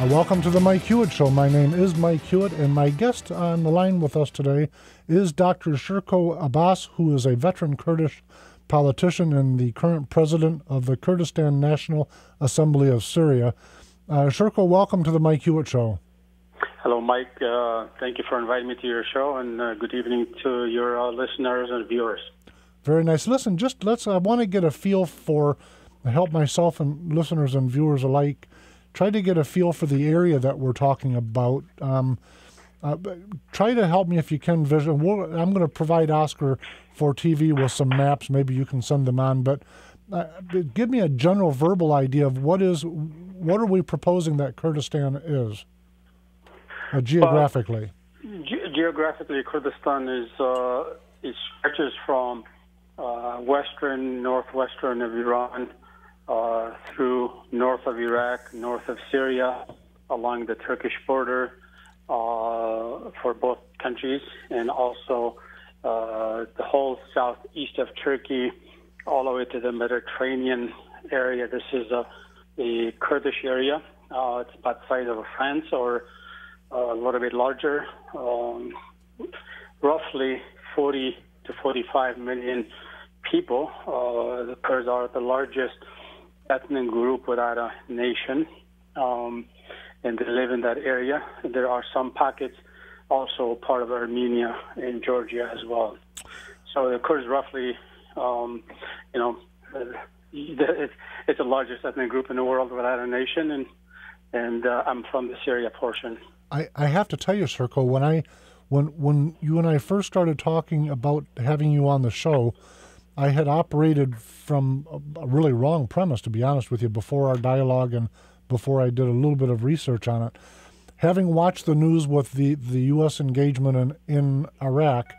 Uh, welcome to the Mike Hewitt Show. My name is Mike Hewitt, and my guest on the line with us today is Dr. Sherkoh Abbas, who is a veteran Kurdish politician and the current president of the Kurdistan National Assembly of Syria. Uh, Sherkoh, welcome to the Mike Hewitt Show. Hello, Mike. Uh, thank you for inviting me to your show, and uh, good evening to your uh, listeners and viewers. Very nice. Listen, just let's. I want to get a feel for help myself and listeners and viewers alike try to get a feel for the area that we're talking about. Um, uh, try to help me if you can vision. We'll, I'm going to provide Oscar for TV with some maps. Maybe you can send them on, but uh, give me a general verbal idea of what is what are we proposing that Kurdistan is uh, geographically. Ge- geographically, Kurdistan is uh, it stretches from uh, western northwestern of Iran uh, through north of Iraq, north of Syria, along the Turkish border uh, for both countries, and also uh, the whole southeast of Turkey, all the way to the Mediterranean area. This is a, the Kurdish area. Uh, it's about the size of France or uh, a little bit larger. Um, roughly 40 to 45 million people. Uh, the Kurds are the largest ethnic group without a nation, um, and they live in that area. There are some pockets also part of Armenia and Georgia as well. So the Kurds, roughly, um, you know, it's, the largest ethnic group in the world without a nation, and and uh, I'm from the Syria portion. I, I have to tell you, Sherkoh, when I when when you and I first started talking about having you on the show, I had operated from a, really wrong premise, to be honest with you, before our dialogue and before I did a little bit of research on it. Having watched the news with the, the U.S. engagement in, in Iraq,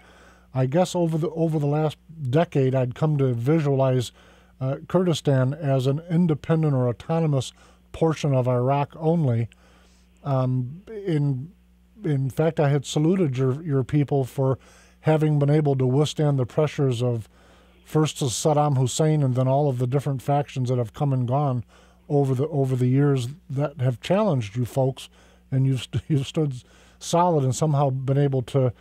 I guess over the over the last decade, I'd come to visualize uh, Kurdistan as an independent or autonomous portion of Iraq only. Um, in in fact, I had saluted your your people for having been able to withstand the pressures of first to Saddam Hussein and then all of the different factions that have come and gone over the over the years that have challenged you folks, and you've st- you've stood solid and somehow been able to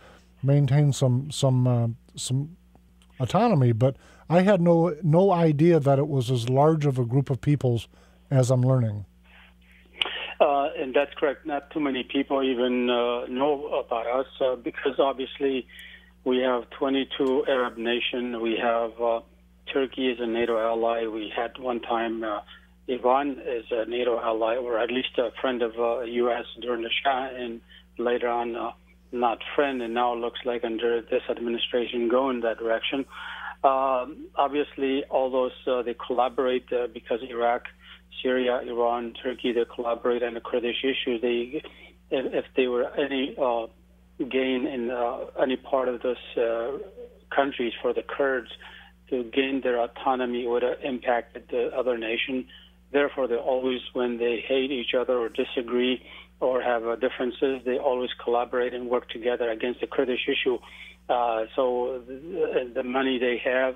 maintain some some uh, some autonomy. But I had no no idea that it was as large of a group of peoples as I'm learning. Uh, and that's correct. Not too many people even uh, know about us uh, because obviously we have 22 Arab nations. We have uh, Turkey as a NATO ally. We had one time uh, Iran as a NATO ally, or at least a friend of uh, U.S. during the Shah, and later on uh, not friend, and now looks like under this administration go in that direction. Um, obviously, all those uh, they collaborate uh, because Iraq, Syria, Iran, Turkey they collaborate on the Kurdish issue. They, if, if they were any uh, gain in uh, any part of those uh, countries for the Kurds to gain their autonomy would have impacted the other nation. Therefore, they always, when they hate each other or disagree or have uh, differences, they always collaborate and work together against the Kurdish issue. Uh, so the, the, money they have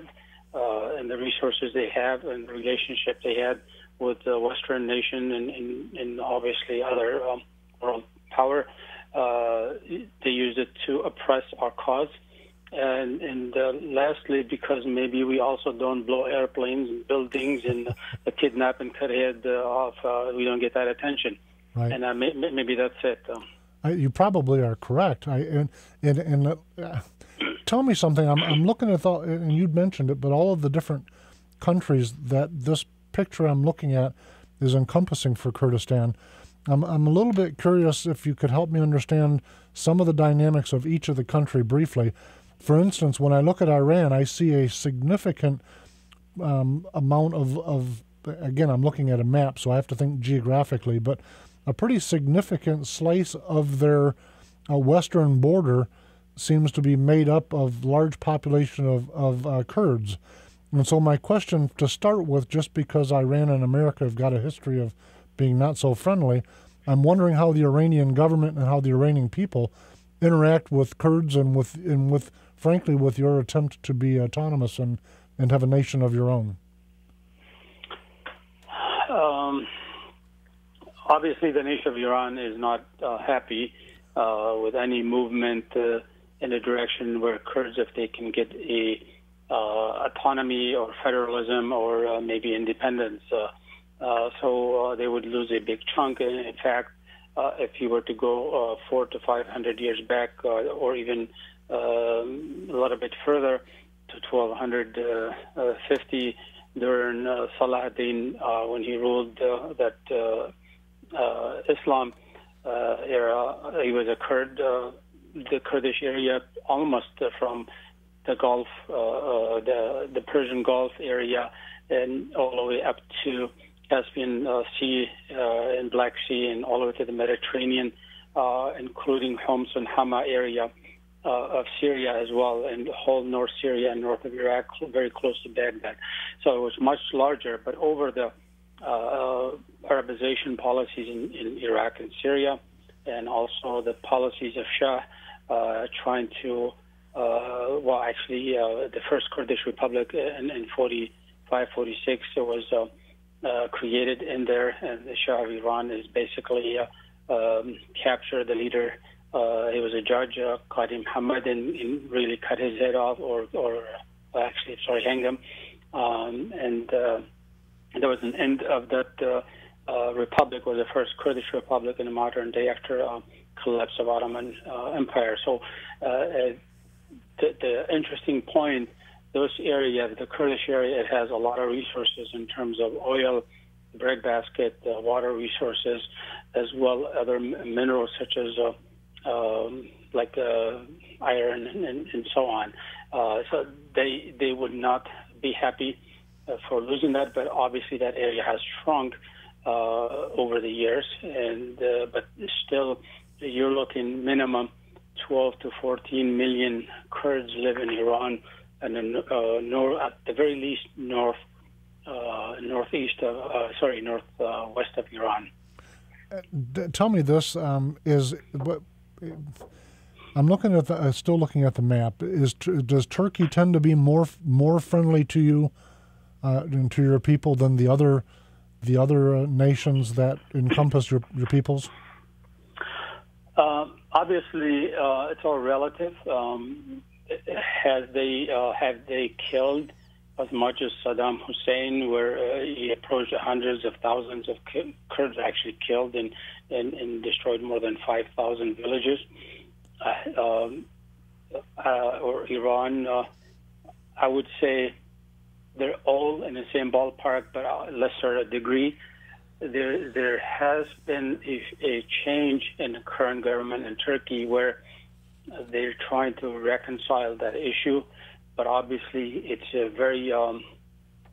uh, and the resources they have and the relationship they had with the Western nation and, and, and obviously other um, world power uh, they use it to oppress our cause. And, and uh, lastly, because maybe we also don't blow airplanes and buildings and uh, kidnap and cut head uh, off, uh, we don't get that attention. Right. And uh, may, maybe that's it. I, you probably are correct. I, and and, and uh, tell me something. I'm, I'm looking at the, and you'd mentioned it, but all of the different countries that this picture I'm looking at is encompassing for Kurdistan. I'm, I'm a little bit curious if you could help me understand some of the dynamics of each of the country briefly. For instance, when I look at Iran, I see a significant um, amount of, of, again, I'm looking at a map, so I have to think geographically, but a pretty significant slice of their uh, western border seems to be made up of large population of, of uh, Kurds. And so my question to start with, just because Iran and America have got a history of being not so friendly. I'm wondering how the Iranian government and how the Iranian people interact with Kurds and with and with frankly with your attempt to be autonomous and, and have a nation of your own. Um, obviously, the nation of Iran is not uh, happy uh, with any movement uh, in a direction where Kurds, if they can get a uh, autonomy or federalism or uh, maybe independence, uh, so they would lose a big chunk. In fact, if you were to go four to five hundred years back, or even um, a little bit further to 1250 during uh, Salahuddin uh, when he ruled uh, that uh, uh, Islam uh, era. He was a Kurd, the Kurdish area, almost from the Gulf, the the Persian Gulf area, and all the way up to Caspian Sea and Black Sea, and all the way to the Mediterranean, including Homs and Hama area. Uh, of Syria as well, and the whole North Syria and north of Iraq, very close to Baghdad. So it was much larger, but over the uh, Arabization policies in, in, Iraq and Syria, and also the policies of Shah uh, trying to, uh, well, actually, uh, the first Kurdish Republic in, in 45, 46 was uh, uh, created in there, and the Shah of Iran is basically um, captured the leader. he was a judge, uh, Qazi Muhammad, and, and, really cut his head off, or, or actually, sorry, hang him. Um, and there was an end of that uh, uh, republic, was the first Kurdish republic in the modern day after uh, collapse of Ottoman uh, Empire. So uh, uh, the, the interesting point, those areas, the Kurdish area, it has a lot of resources in terms of oil, breadbasket, uh, water resources, as well other minerals such as uh, um, like uh, iron and, and, and so on. Uh, so they they would not be happy uh, for losing that, but obviously that area has shrunk uh, over the years, and uh, but still you're looking minimum 12 to 14 million Kurds live in Iran, and then uh, north, at the very least north uh, northeast of uh, sorry northwest of Iran. tell me this um, is what. I'm looking at the, uh, still looking at the map. Is does Turkey tend to be more more friendly to you uh, to your people than the other the other uh, nations that encompass your your peoples? Um, obviously, uh, it's all relative. Um, has they uh, have they killed as much as Saddam Hussein, where uh, he approached hundreds of thousands of Kurds actually killed and and, and destroyed more than five thousand villages, uh, um, or Iran? I would say they're all in the same ballpark, but a lesser degree. There, there has been a, a change in the current government in Turkey where they're trying to reconcile that issue, but obviously it's a very um,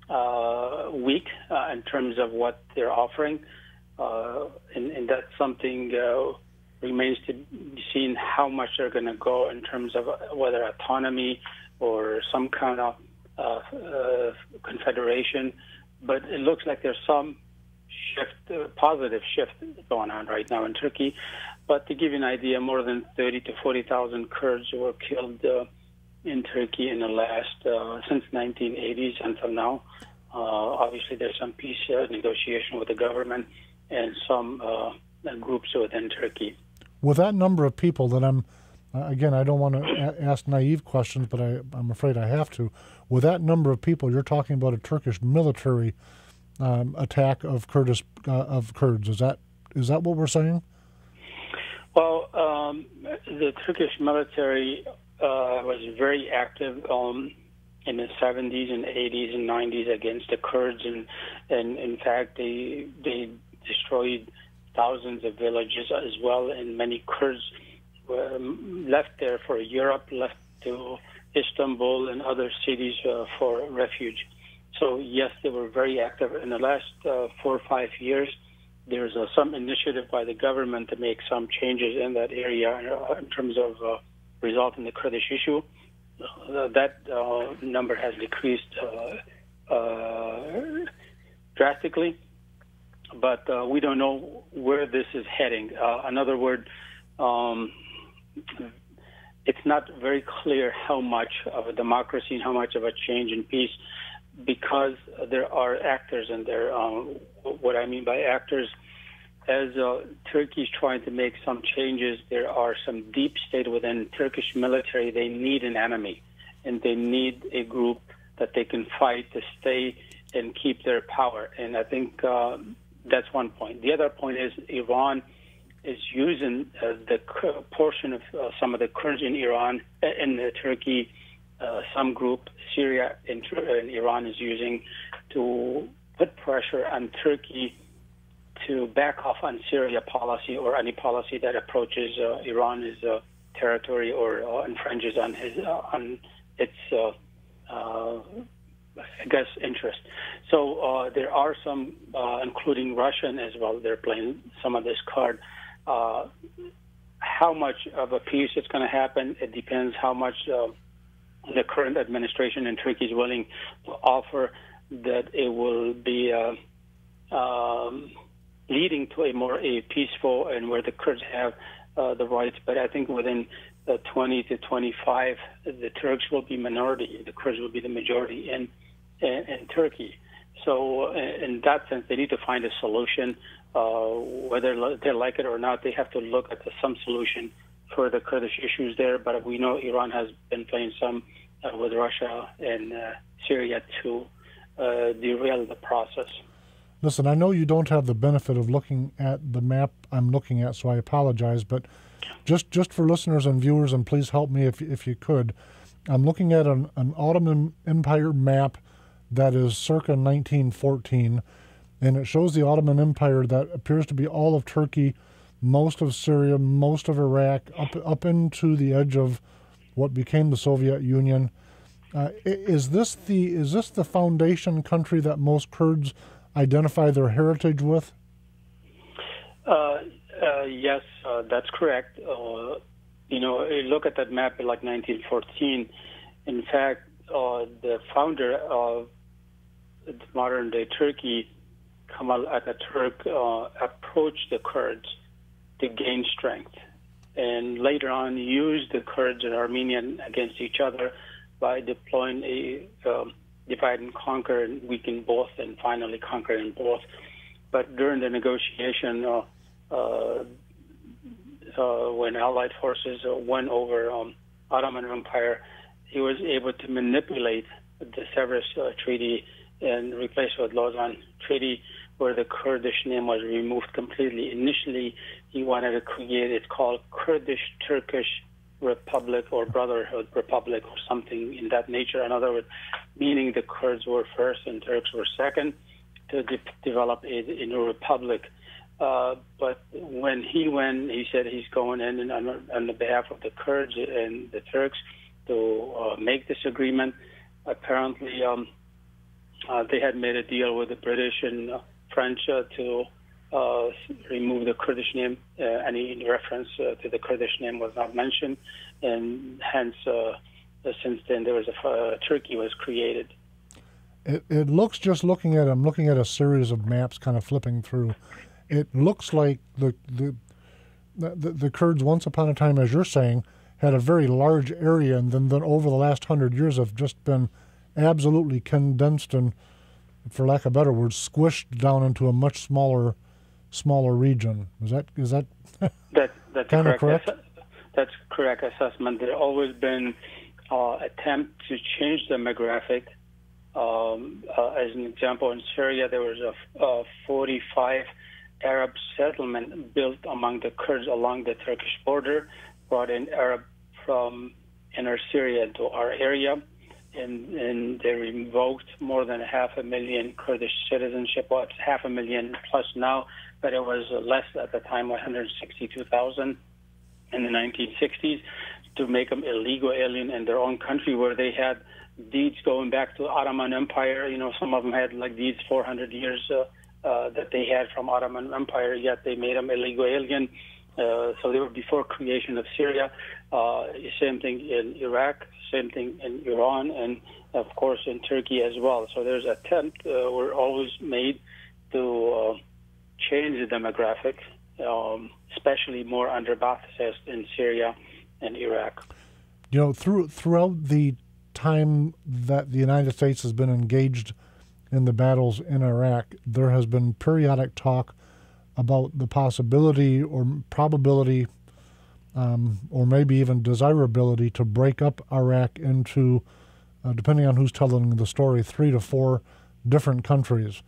uh, weak uh, in terms of what they're offering, uh, and, and, that's something uh, remains to be seen how much they're going to go in terms of whether autonomy or some kind of uh, uh, confederation, but it looks like there's some shift, uh, positive shift going on right now in Turkey. But to give you an idea, more than 30 to 40,000 Kurds were killed uh, in Turkey in the last uh, since 1980s until now. Uh, obviously, there's some peace negotiation with the government and some groups within Turkey. With that number of people that I'm uh, again, I don't want to ask naive questions, but I, am afraid I have to. With that number of people, you're talking about a Turkish military um, attack of Kurdish uh, of Kurds. Is that is that what we're saying? Well, um, the Turkish military uh, was very active um, in the 70s and 80s and 90s against the Kurds, and and in fact they they destroyed thousands of villages as well, and many Kurds were left there for Europe, left to Istanbul and other cities uh, for refuge. So yes, they were very active in the last uh, four or five years. There's uh, some initiative by the government to make some changes in that area uh, in terms of uh, resolving the Kurdish issue. Uh, that number has decreased drastically, but we don't know where this is heading. in other words, um, it's not very clear how much of a democracy and how much of a change in peace because there are actors in there. Um, what I mean by actors, as uh, Turkey is trying to make some changes, there are some deep state within Turkish military. They need an enemy, and they need a group that they can fight to stay and keep their power. And I think uh, that's one point. The other point is Iran is using uh, the portion of uh, some of the Kurds in Iran, uh, in Turkey, uh, some group, Syria and, and Iran is using to put pressure on Turkey to back off on Syria policy or any policy that approaches uh, Iran as a territory or uh, infringes on his uh, on its uh, uh, I guess interest. So uh, there are some, including Russian as well. They're playing some of this card. how much of a peace it's going to happen? It depends how much the current administration in Turkey is willing to offer. That it will be. Um, leading to a more a peaceful and where the Kurds have uh, the rights. But I think within uh, 20 to 25, the Turks will be minority. The Kurds will be the majority in in, in Turkey. So uh, in that sense, they need to find a solution. Uh, whether they like it or not, they have to look at the, some solution for the Kurdish issues there. But we know Iran has been playing some uh, with Russia and uh, Syria to derail the process. Listen, I know you don't have the benefit of looking at the map I'm looking at, so I apologize. But just just for listeners and viewers, and please help me if if you could. I'm looking at an, an Ottoman Empire map that is circa 1914, and it shows the Ottoman Empire that appears to be all of Turkey, most of Syria, most of Iraq, up up into the edge of what became the Soviet Union. Uh, is this the is this the foundation country that most Kurds identify their heritage with? Uh, uh, yes, uh, that's correct. Uh, you know, you look at that map in like 1914. In fact, uh, the founder of modern day Turkey, Kemal Ataturk, approached the Kurds to gain strength, and later on used the Kurds and Armenian against each other by deploying a um, divide and conquer and weaken both and finally conquer in both. But during the negotiation, uh, uh, uh, when Allied forces uh, won over um, Ottoman Empire, he was able to manipulate the Sevres uh, Treaty and replace it with Lausanne Treaty, where the Kurdish name was removed completely. Initially, he wanted to create it's called Kurdish Turkish Republic or Brotherhood Republic or something in that nature. In other words, meaning the Kurds were first and Turks were second to de- develop a, in a new republic. Uh, but when he went, he said he's going in on, on the behalf of the Kurds and the Turks to uh, make this agreement. Apparently, um, uh, they had made a deal with the British and uh, French uh, to uh, remove the Kurdish name. Uh, any reference to the Kurdish name was not mentioned, and hence, since then, there was a Turkey was created. It, it looks just looking at I'm looking at a series of maps, kind of flipping through. It looks like the the the, the Kurds once upon a time, as you're saying, had a very large area, and then, then over the last hundred years have just been absolutely condensed and, for lack of better words, squished down into a much smaller smaller region. Is that is that that that's kind of correct? correct? That's correct assessment. There always been uh, attempt to change the demographic. Um, uh, as an example, in Syria, there was a, a 45 Arab settlement built among the Kurds along the Turkish border, brought in Arab from inner Syria to our area, and, and they revoked more than half a million Kurdish citizenship. Well, it's half a million plus now but it was less at the time, 162,000 in the 1960s, to make them illegal alien in their own country where they had deeds going back to Ottoman Empire. You know, some of them had like deeds 400 years uh, uh, that they had from Ottoman Empire, yet they made them illegal alien. Uh, so they were before creation of Syria. Uh, same thing in Iraq, same thing in Iran, and of course in Turkey as well. So there's attempt uh, were always made to uh, change the demographic, um, especially more under Ba'athist in Syria and Iraq. You know, through throughout the time that the United States has been engaged in the battles in Iraq, there has been periodic talk about the possibility or probability, um, or maybe even desirability to break up Iraq into, uh, depending on who's telling the story, three to four different countries.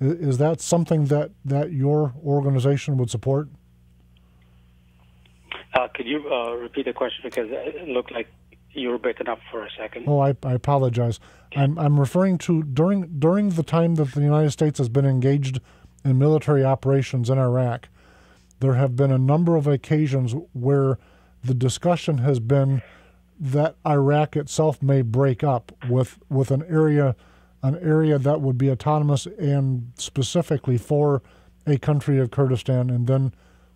Is that something that, that your organization would support? Uh, could you uh, repeat the question because it looked like you were breaking up for a second. Oh, I, I apologize. I'm, I'm referring to during during the time that the United States has been engaged in military operations in Iraq, there have been a number of occasions where the discussion has been that Iraq itself may break up with with an area an area that would be autonomous and specifically for a country of Kurdistan and then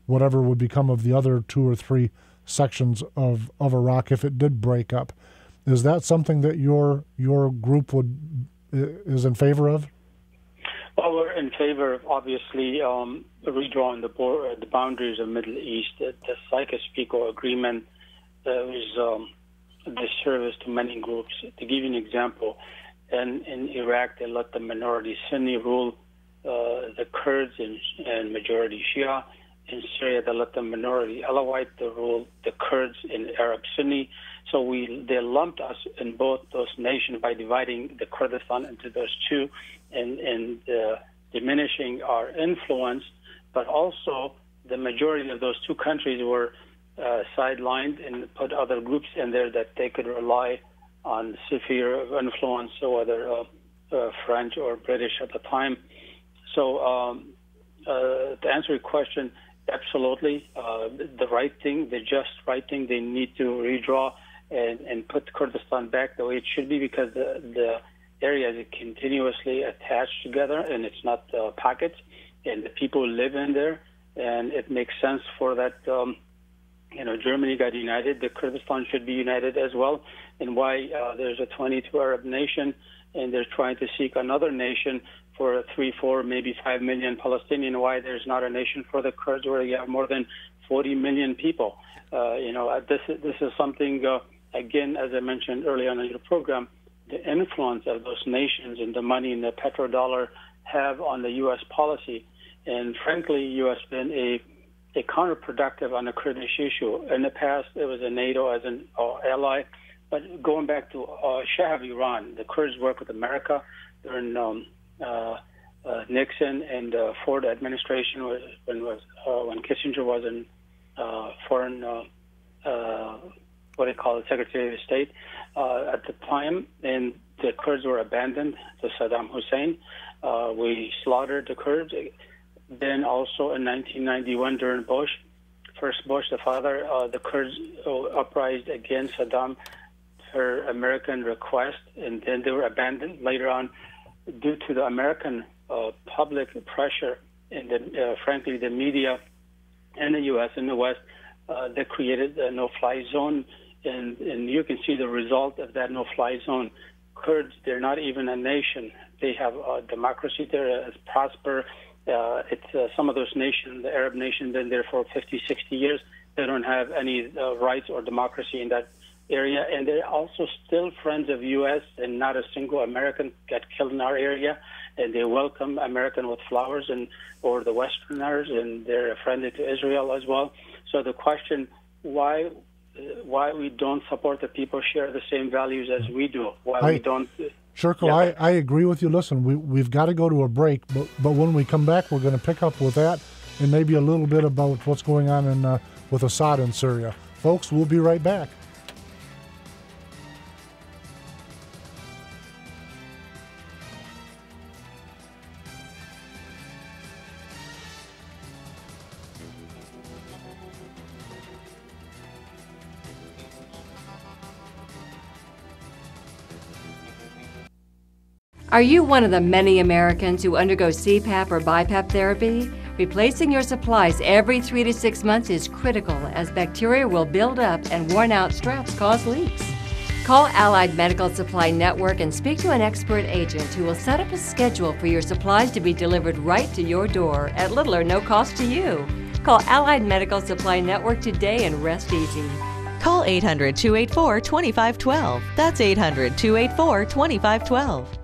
whatever would become of the other two or three sections of, of Iraq if it did break up. Is that something that your your group would is in favor of? Well, we're in favor of obviously um, redrawing the border, the boundaries of Middle East. The, Sykes-Picot agreement uh, was um, disservice to many groups. To give you an example, in, in Iraq they let the minority Sunni rule uh, the Kurds and, and majority Shia in Syria they let the minority Alawite rule the Kurds in Arab Sunni. So we they lumped us in both those nations by dividing the credit fund into those two, and and uh, diminishing our influence. But also the majority of those two countries were uh, sidelined and put other groups in there that they could rely on sphere of influence, whether uh, uh, French or British at the time. So um, uh, to answer your question, absolutely uh, the right thing, the just right thing. They need to redraw and, and put Kurdistan back the way it should be because the, the area is continuously attached together and it's not uh, pockets, and the people live in there, and it makes sense for that. Um, you know, Germany got united. The Kurdistan should be united as well. And why uh, there's a 22 Arab nation, and they're trying to seek another nation for three, four, maybe five million Palestinian, why there's not a nation for the Kurds where you have more than 40 million people. Uh, you know, uh, this this is something. Uh, again, as I mentioned earlier on in your program, the influence of those nations and the money and the petrodollar have on the U.S. policy. And frankly, U.S. been a a counterproductive on the Kurdish issue. In the past, it was a NATO as an uh, ally, but going back to uh, Shah of Iran, the Kurds work with America during um, uh, uh, Nixon and uh, Ford administration when was uh, when Kissinger was in uh, foreign uh, uh, what they call it Secretary of State uh, at the time, and the Kurds were abandoned to Saddam Hussein. Uh, we slaughtered the Kurds. Then also in 1991 during Bush, first Bush the father, uh, the Kurds uh, uprised against Saddam per American request, and then they were abandoned. Later on, due to the American uh, public pressure and the, uh, frankly the media in the U.S. and the West, uh, they created a no-fly zone, and, and you can see the result of that no-fly zone. Kurds, they're not even a nation. They have a democracy there, as prosper. Uh, it's uh, some of those nations, the Arab nations, been there for 50, 60 years. They don't have any uh, rights or democracy in that area, and they're also still friends of U.S. and not a single American got killed in our area, and they welcome American with flowers and or the Westerners, and they're friendly to Israel as well. So the question, why? Why we don't support the people share the same values as we do? Why I, we don't? Sherkoh, yeah. I, I agree with you. Listen, we, we've got to go to a break, but, but when we come back, we're going to pick up with that and maybe a little bit about what's going on in, uh, with Assad in Syria. Folks, we'll be right back. Are you one of the many Americans who undergo CPAP or BiPAP therapy? Replacing your supplies every three to six months is critical as bacteria will build up and worn out straps cause leaks. Call Allied Medical Supply Network and speak to an expert agent who will set up a schedule for your supplies to be delivered right to your door at little or no cost to you. Call Allied Medical Supply Network today and rest easy. Call 800 284 2512. That's 800 284 2512.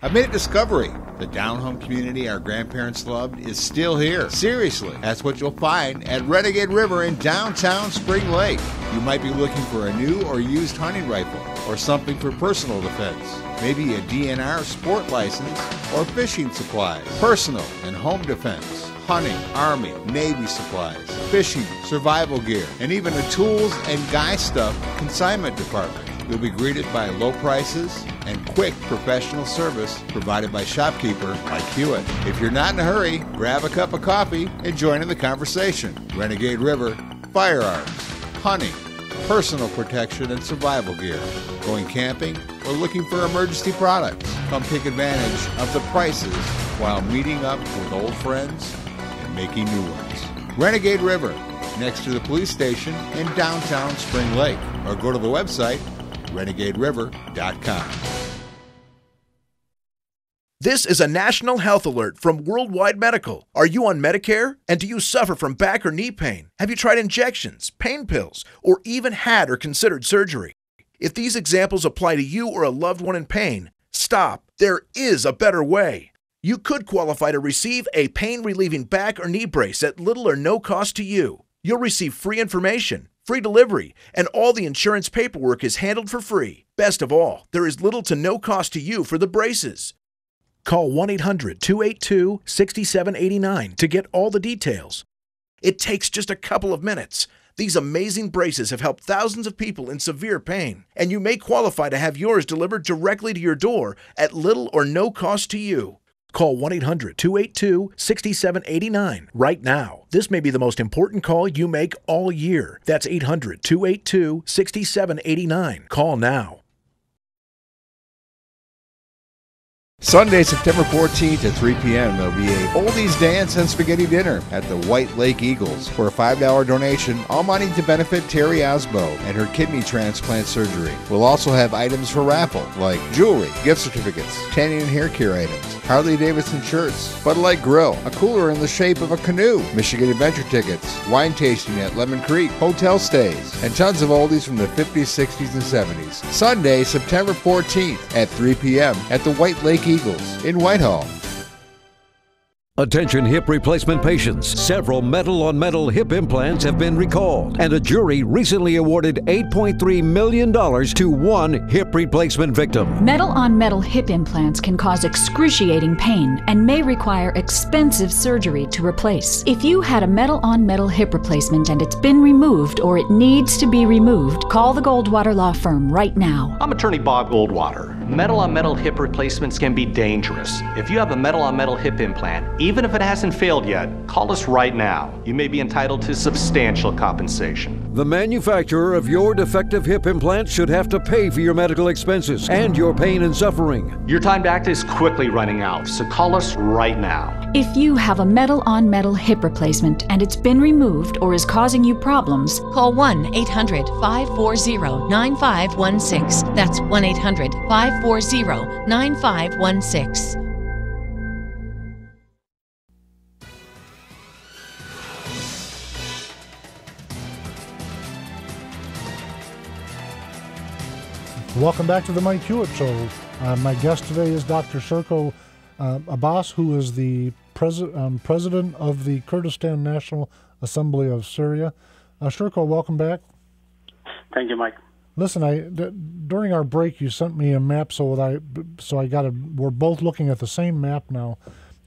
I've made a discovery. The down home community our grandparents loved is still here. Seriously, that's what you'll find at Renegade River in downtown Spring Lake. You might be looking for a new or used hunting rifle or something for personal defense. Maybe a DNR sport license or fishing supplies, personal and home defense hunting, army, navy supplies, fishing, survival gear, and even a tools and guy stuff consignment department. You'll be greeted by low prices and quick professional service provided by shopkeeper Mike Hewitt. If you're not in a hurry, grab a cup of coffee and join in the conversation. Renegade River, firearms, hunting, personal protection and survival gear, going camping, or looking for emergency products. Come take advantage of the prices while meeting up with old friends and making new ones. Renegade River, next to the police station in downtown Spring Lake, or go to the website renegaderiver.com. This is a national health alert from Worldwide Medical. Are you on Medicare? And do you suffer from back or knee pain? Have you tried injections, pain pills, or even had or considered surgery? If these examples apply to you or a loved one in pain, stop. There is a better way. You could qualify to receive a pain relieving back or knee brace at little or no cost to you. You'll receive free information free delivery, and all the insurance paperwork is handled for free. Best of all, there is little to no cost to you for the braces. Call 1 800 282 6789 to get all the details. It takes just a couple of minutes. These amazing braces have helped thousands of people in severe pain, and you may qualify to have yours delivered directly to your door at little or no cost to you. Call 1 800 282 6789 right now. This may be the most important call you make all year. That's 800 282 6789. Call now. Sunday, September 14th at 3 p.m., there'll be a oldies dance and spaghetti dinner at the White Lake Eagles. For a $5 donation, all money to benefit Terry Osbo and her kidney transplant surgery. We'll also have items for raffle, like jewelry, gift certificates, tanning and hair care items, Harley Davidson shirts, Bud Light Grill, a cooler in the shape of a canoe, Michigan Adventure tickets, wine tasting at Lemon Creek, hotel stays, and tons of oldies from the 50s, 60s, and 70s. Sunday, September 14th at 3 p.m. at the White Lake Eagles in Whitehall. Attention hip replacement patients. Several metal on metal hip implants have been recalled, and a jury recently awarded $8.3 million to one hip replacement victim. Metal on metal hip implants can cause excruciating pain and may require expensive surgery to replace. If you had a metal on metal hip replacement and it's been removed or it needs to be removed, call the Goldwater Law Firm right now. I'm attorney Bob Goldwater. Metal on metal hip replacements can be dangerous. If you have a metal on metal hip implant, even if it hasn't failed yet, call us right now. You may be entitled to substantial compensation. The manufacturer of your defective hip implant should have to pay for your medical expenses and your pain and suffering. Your time to act is quickly running out, so call us right now. If you have a metal on metal hip replacement and it's been removed or is causing you problems, call 1 800 540 9516. That's 1 800 540 9516. Welcome back to the Mike Hewitt Show. Uh, my guest today is Dr. Sherkoh uh, Abbas, who is the pres- um, president of the Kurdistan National Assembly of Syria. Uh, Sherkoh, welcome back. Thank you, Mike. Listen, I d- during our break you sent me a map, so that I so I got a. We're both looking at the same map now,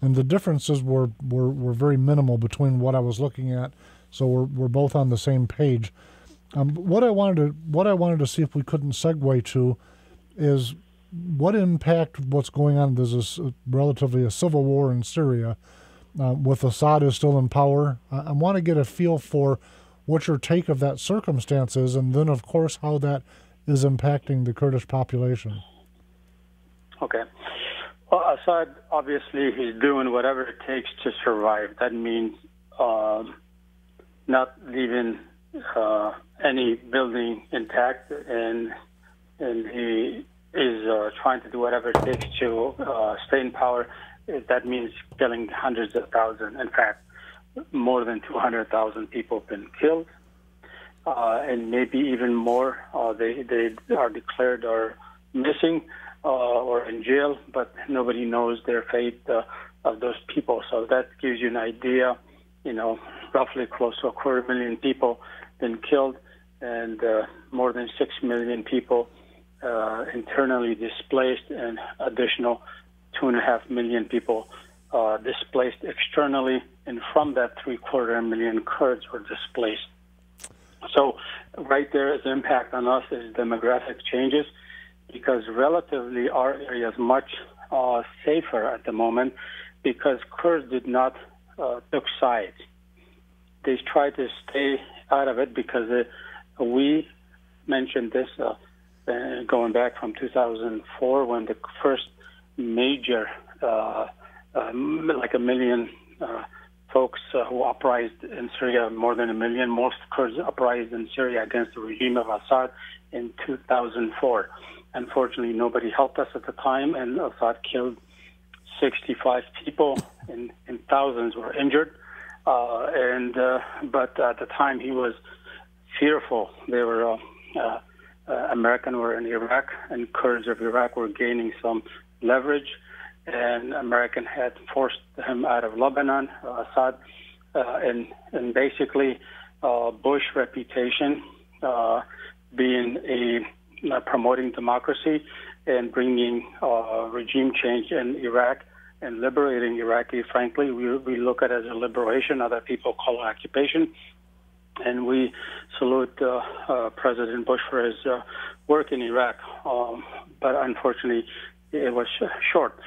and the differences were were, were very minimal between what I was looking at. So we're we're both on the same page. Um, what I wanted to what I wanted to see if we couldn't segue to is what impact what's going on. There's a, relatively a civil war in Syria, uh, with Assad is still in power. I, I want to get a feel for what your take of that circumstance is, and then of course how that is impacting the Kurdish population. Okay. Well, Assad obviously he's doing whatever it takes to survive. That means uh, not leaving uh, any building intact, and and he is uh, trying to do whatever it takes to uh, stay in power. That means killing hundreds of thousands. In fact, more than 200,000 people have been killed, uh, and maybe even more. Uh, they they are declared or missing. uh, or in jail, but nobody knows their fate uh, of those people. So that gives you an idea. You know, roughly close to a quarter million people been killed, and uh, more than six million people uh, internally displaced, and additional two and a half million people uh, displaced externally, and from that three quarter million Kurds were displaced. So, right there is impact on us is demographic changes because relatively our area is much uh, safer at the moment because Kurds did not uh, took sides. They tried to stay out of it because uh, we mentioned this uh, uh, going back from 2004 when the first major, uh, like a million folks who uprised in Syria, more than a million, most Kurds uprised in Syria against the regime of Assad in 2004. Unfortunately, nobody helped us at the time, and Assad killed 65 people, and, and thousands were injured. Uh, and uh, but at the time, he was fearful. They were uh, uh, uh, American were in Iraq, and Kurds of Iraq were gaining some leverage, and American had forced him out of Lebanon, uh, Assad, uh, and and basically uh, Bush reputation uh, being a promoting democracy and bringing uh, regime change in Iraq and liberating Iraqi. Frankly, we, we look at it as a liberation. Other people call it occupation. And we salute uh, uh, President Bush for his uh, work in Iraq. Um, but unfortunately, it was sh- short.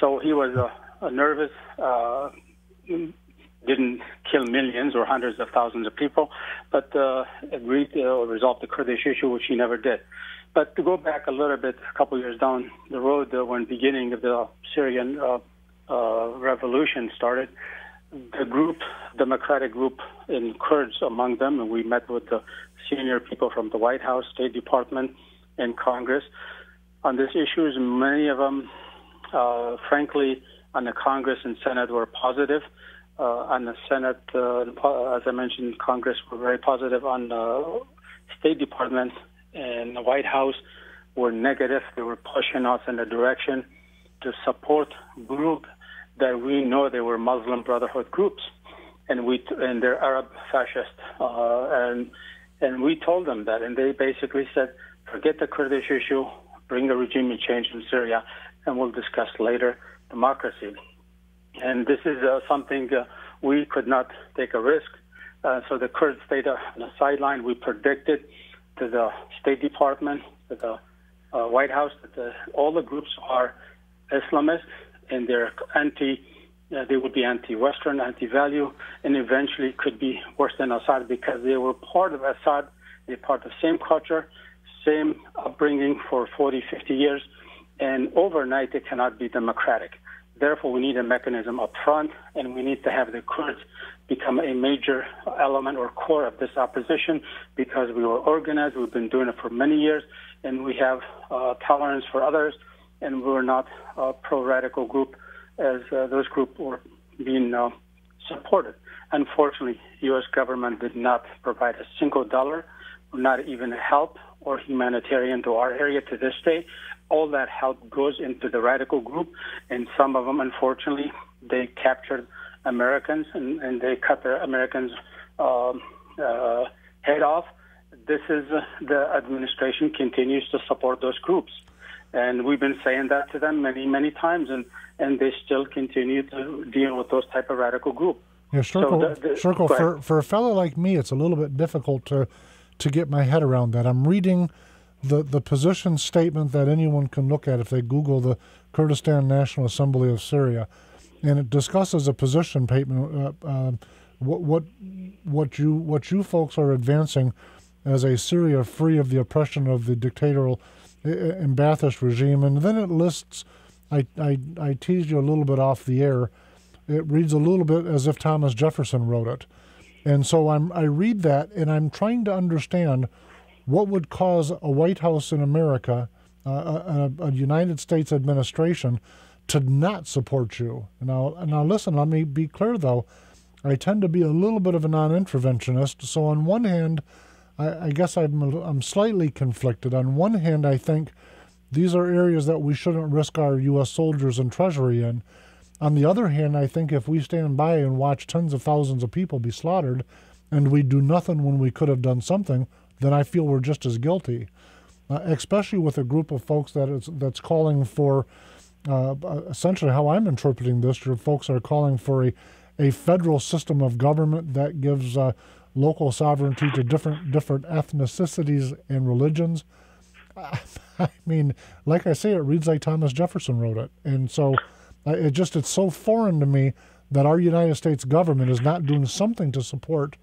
So he was uh, nervous, uh, didn't kill millions or hundreds of thousands of people, but uh, agreed to resolve the Kurdish issue, which he never did. But to go back a little bit, a couple years down the road, uh, when beginning of the Syrian uh, uh, revolution started, the group, Democratic group in Kurds among them, and we met with the senior people from the White House, State Department, and Congress on these issues. Many of them, uh, frankly, on the Congress and Senate were positive. Uh, on the Senate, uh, as I mentioned, Congress were very positive. On the State Department and the White House were negative. They were pushing us in the direction to support group that we know they were Muslim Brotherhood groups, and we and they're Arab fascist, uh, and and we told them that, and they basically said, forget the Kurdish issue, bring a regime change in Syria, and we'll discuss later democracy. And this is uh, something uh, we could not take a risk. Uh, so the Kurds stayed on the sideline. We predicted to the State Department, to the uh, White House, that the, all the groups are Islamist and they're anti. Uh, they would be anti-Western, anti-value, and eventually could be worse than Assad because they were part of Assad. They're part of the same culture, same upbringing for 40, 50 years, and overnight they cannot be democratic. Therefore, we need a mechanism up front, and we need to have the Kurds become a major element or core of this opposition because we were organized. We've been doing it for many years, and we have uh, tolerance for others and we're not a pro-radical group as uh, those groups were being uh, supported. Unfortunately, U.S. government did not provide a single dollar, not even help or humanitarian to our area to this day. All that help goes into the radical group, and some of them, unfortunately, they captured Americans and, and they cut the Americans' um, uh, head off. This is uh, the administration continues to support those groups. And we've been saying that to them many, many times, and, and they still continue to deal with those type of radical group. Yeah, Sherkoh, so the, the, Sherkoh for, for a fellow like me, it's a little bit difficult to, to get my head around that. I'm reading the, the position statement that anyone can look at if they Google the Kurdistan National Assembly of Syria, and it discusses a position statement. Uh, uh, what what what you what you folks are advancing as a Syria free of the oppression of the dictatorial in Ba'athist regime, and then it lists. I, I I teased you a little bit off the air. It reads a little bit as if Thomas Jefferson wrote it, and so I'm I read that and I'm trying to understand what would cause a White House in America, uh, a, a, United States administration, to not support you. Now now listen. Let me be clear though. I tend to be a little bit of a non-interventionist. So on one hand, I, I guess I'm I'm slightly conflicted. On one hand, I think these are areas that we shouldn't risk our U.S. soldiers and treasury in. On the other hand, I think if we stand by and watch tens of thousands of people be slaughtered and we do nothing when we could have done something, then I feel we're just as guilty. Uh, especially with a group of folks that is that's calling for uh, essentially how I'm interpreting this. Your folks are calling for a, a federal system of government that gives uh, local sovereignty to different different ethnicities and religions. I mean, like I say, it reads like Thomas Jefferson wrote it, and so it just it's so foreign to me that our United States government is not doing something to support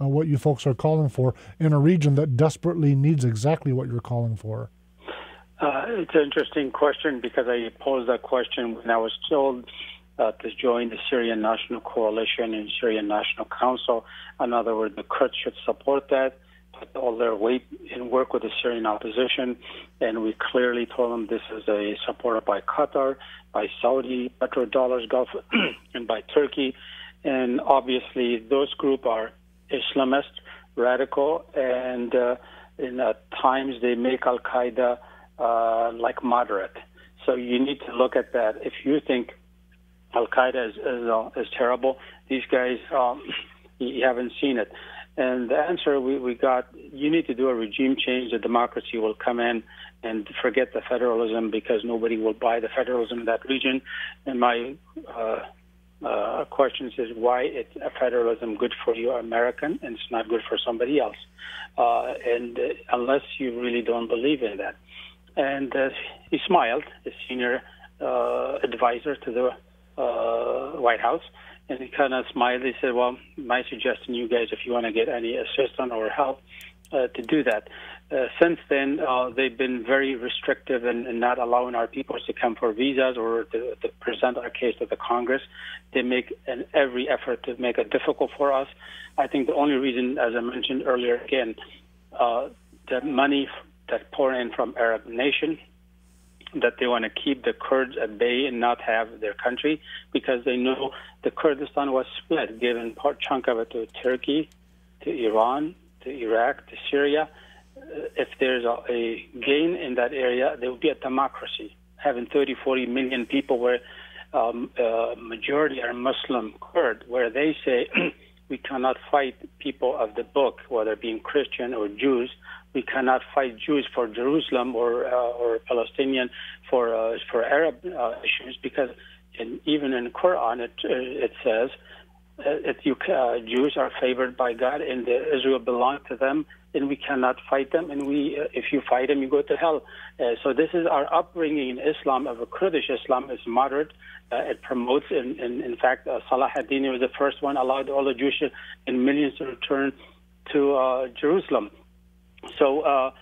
uh, what you folks are calling for in a region that desperately needs exactly what you're calling for. Uh, it's an interesting question because I posed that question when I was told uh, to join the Syrian National Coalition and Syrian National Council. In other words, the Kurds should support that, put all their weight and work with the Syrian opposition. And we clearly told them this is a supported by Qatar, by Saudi, petrodollars, Gulf, and by Turkey. And obviously, those groups are Islamist, radical, and uh, in uh, times they make Al Qaeda uh, like moderate. So you need to look at that. If you think Al Qaeda is is, uh, is terrible, these guys um, you haven't seen it. And the answer we, we got, you need to do a regime change. The democracy will come in and forget the federalism because nobody will buy the federalism in that region. And my uh, uh, questions is why is federalism good for you, American, and it's not good for somebody else. Uh, and uh, unless you really don't believe in that. And uh, he smiled, the senior uh, advisor to the uh, White House, and he kind of smiled. He said, "Well, my suggestion, you guys, if you want to get any assistance or help, uh, to do that." Uh, since then, uh, they've been very restrictive in, in, not allowing our people to come for visas or to, to, present our case to the Congress. They make an every effort to make it difficult for us. I think the only reason, as I mentioned earlier, again, uh, the money that pour in from Arab nation, that they want to keep the Kurds at bay and not have their country because they know the Kurdistan was split, given part chunk of it to Turkey, to Iran, to Iraq, to Syria if there's a, a gain in that area, there will be a democracy. Having 30, 40 million people where um, uh, majority are Muslim Kurd, where they say we cannot fight people of the book, whether being Christian or Jews. We cannot fight Jews for Jerusalem or uh, or Palestinian for uh, for Arab uh, issues because in, even in the Quran it uh, it says uh, you, uh, Jews are favored by God and the Israel belong to them, and we cannot fight them. And we, if you fight them, you go to hell. So this is our upbringing in Islam. Of a Kurdish Islam is moderate. It promotes, in, in, fact, Salah ad-Din was the first one allowed all the Jewish and millions to return to Jerusalem. So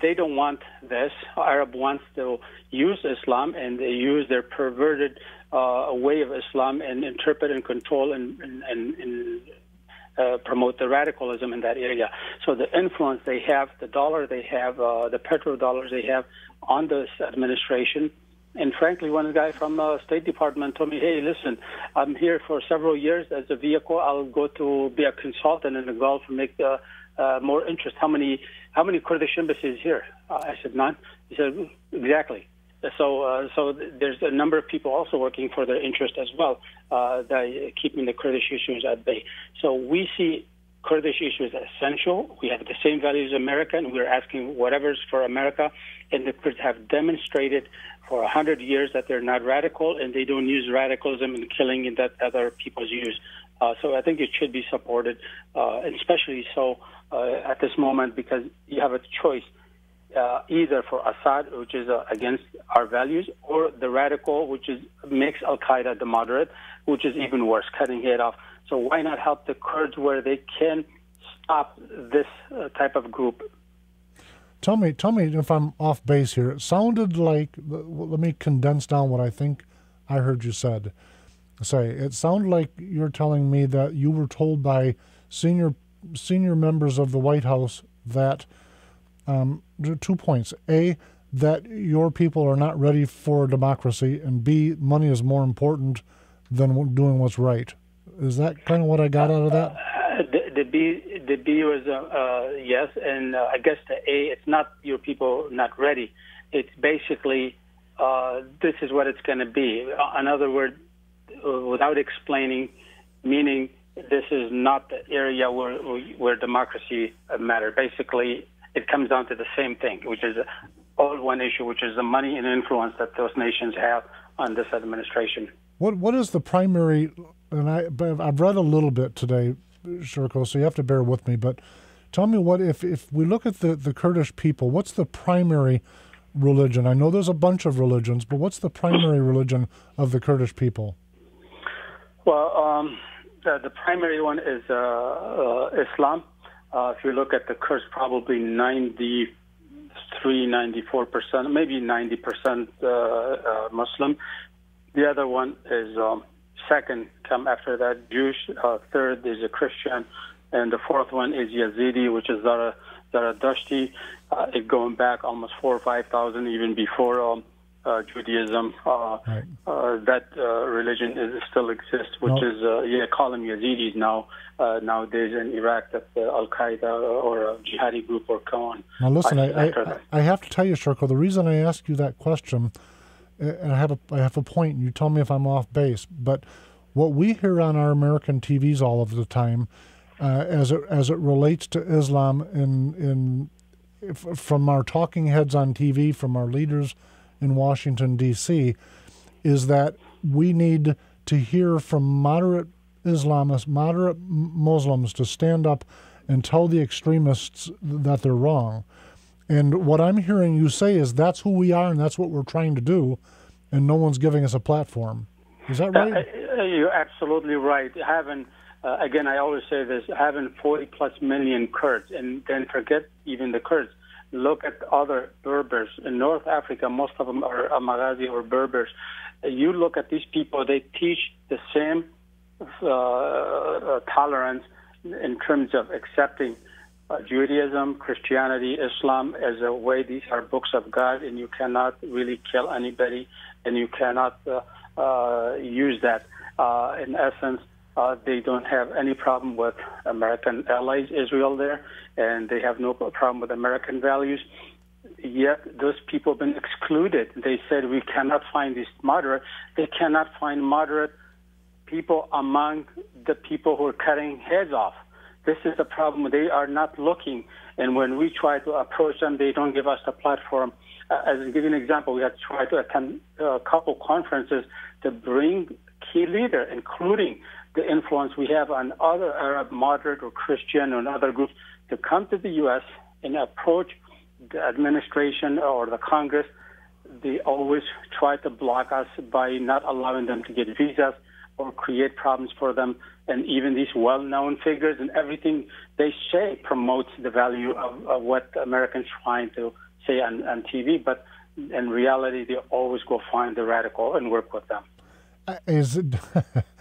they don't want this. Arab wants to use Islam, and they use their perverted uh, way of Islam and interpret and control and, and, and, and uh, promote the radicalism in that area. So the influence they have, the dollar they have, uh, the petrodollars they have on this administration. And frankly, one guy from the State Department told me, "Hey, listen, I'm here for several years as a vehicle. I'll go to be a consultant in the Gulf and make uh, uh, more interest. How many how many Kurdish embassies here?" Uh, I said, "None." He said, "Exactly." So, uh, so there's a number of people also working for their interest as well, uh, that keeping the Kurdish issues at bay. So we see Kurdish issues as essential. We have the same values as America, and we're asking whatever's for America. And the Kurds have demonstrated for a hundred years that they're not radical, and they don't use radicalism and killing that other people's use. Uh, so I think it should be supported, uh, especially so uh, at this moment because you have a choice uh, either for Assad, which is uh, against our values, or the radical, which is makes Al Qaeda the moderate, which is even worse, cutting head off. So why not help the Kurds where they can stop this type of group? Tell me, tell me if I'm off base here. It sounded like. Let me condense down what I think I heard you said. Say it sounded like you're telling me that you were told by senior senior members of the White House that um, two points. A, that your people are not ready for democracy, and B, money is more important than doing what's right. Is that kind of what I got out of that? Uh, the, the, B, the B was uh, uh, yes, and uh, I guess the A, it's not your people not ready. it's basically uh, this is what it's going to be. In other words, Uh, without explaining, meaning this is not the area where where democracy matters. Basically, it comes down to the same thing, which is all one issue, which is the money and influence that those nations have on this administration. What what is the primary? And I I've read a little bit today, Sherkoh, so you have to bear with me. But tell me what if if we look at the the Kurdish people, what's the primary religion? I know there's a bunch of religions, but what's the primary religion of the Kurdish people? Well, um, the, the, primary one is uh, uh, Islam. Uh, if you look at the Kurds, probably 93, 94 percent, maybe 90 percent uh, uh, Muslim. The other one is um, second, come after that Jewish. Uh, third is a Christian, and the fourth one is Yazidi, which is Zara Zaradashti it going back almost four or five thousand, even before um, uh, Judaism. Uh, right. uh, that uh, religion is, still exists, which is uh, yeah, call them Yazidis now uh, nowadays in Iraq. That uh, Al Qaeda or a jihadi group or on. Now listen, I, I, I, have to tell you, Sherkoh, the reason I ask you that question, and I have a I have a point, and you tell me if I'm off base, but what we hear on our American TVs all of the time. Uh, as it as it relates to Islam in in from our talking heads on TV, from our leaders in Washington, D.C., is that we need to hear from moderate Islamists, moderate Muslims to stand up and tell the extremists that they're wrong. And what I'm hearing you say is that's who we are and that's what we're trying to do, and no one's giving us a platform. Is that right? Uh, uh you're absolutely right. Having uh, again, I always say this: having 40 plus million Kurds, and then forget even the Kurds. Look at other Berbers in North Africa. Most of them are Amagazi or Berbers. You look at these people; they teach the same uh, uh, tolerance in terms of accepting uh, Judaism, Christianity, Islam as a way. These are books of God, and you cannot really kill anybody, and you cannot uh, uh, use that. Uh, in essence, uh, they don't have any problem with American allies, Israel there, and they have no problem with American values. Yet those people have been excluded. They said we cannot find these moderate. They cannot find moderate people among the people who are cutting heads off. This is the problem. They are not looking, and when we try to approach them, they don't give us a platform. Uh, as to give you an example, we had try to attend a couple conferences to bring key leaders, including the influence we have on other Arab moderate or Christian or other groups to come to the U.S. and approach the administration or the Congress. They always try to block us by not allowing them to get visas or create problems for them. And even these well-known figures and everything they say promotes the value of, of what Americans trying to say on, on TV, but in reality, they always go find the radical and work with them. Uh, is it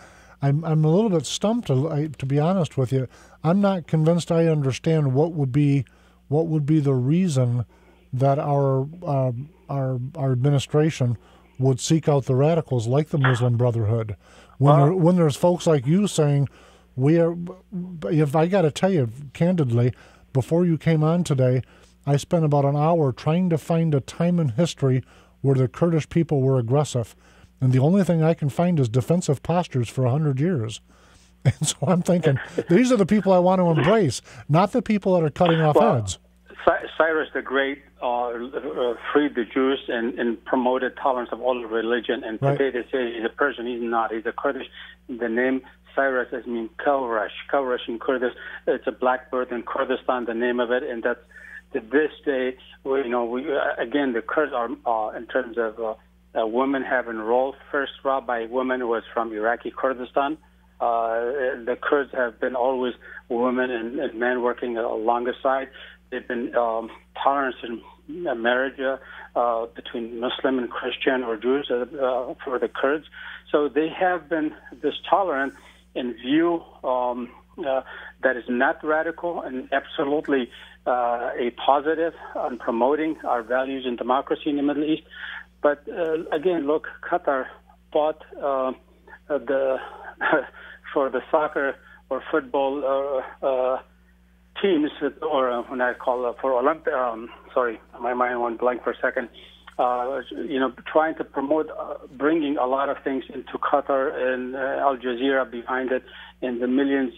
I'm I'm a little bit stumped to, to be honest with you. I'm not convinced I understand what would be what would be the reason that our uh, our our administration would seek out the radicals like the Muslim Brotherhood when there, when there's folks like you saying we are. If I got to tell you candidly, before you came on today, I spent about an hour trying to find a time in history where the Kurdish people were aggressive and the only thing I can find is defensive postures for 100 years. And so I'm thinking, these are the people I want to embrace, not the people that are cutting off well, heads. Cyrus the Great uh, uh, freed the Jews and, and, promoted tolerance of all religion. And right. today they say he's a Persian. He's not. He's a Kurdish. The name Cyrus is mean Kalrash. Kalrash in Kurdish. It's a blackbird in Kurdistan. The name of it, and that's to this day. You know, we again the Kurds are uh, in terms of uh, uh, women have enrolled. First rabbi woman who was from Iraqi Kurdistan. Uh, the Kurds have been always women and, and men working alongside. They've been um, tolerant in marriage uh, between Muslim and Christian or Jews uh, uh, for the Kurds. So they have been this tolerant in view um, uh, that is not radical and absolutely a positive on promoting our values and democracy in the Middle East. But uh, again, look, Qatar bought uh, the for the soccer or football uh, uh, teams, or uh, when I call uh, for Olympic. Um, sorry, my mind went blank for a second. uh, you know, trying to promote uh, bringing a lot of things into Qatar and uh, Al Jazeera behind it, and the millions